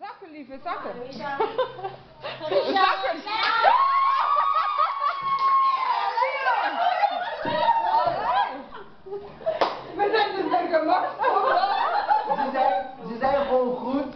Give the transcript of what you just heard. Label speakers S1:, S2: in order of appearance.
S1: Zakken, lieve zakken. Ah, zakken. We zijn dus lekker makkelijk.
S2: Ze zijn gewoon goed.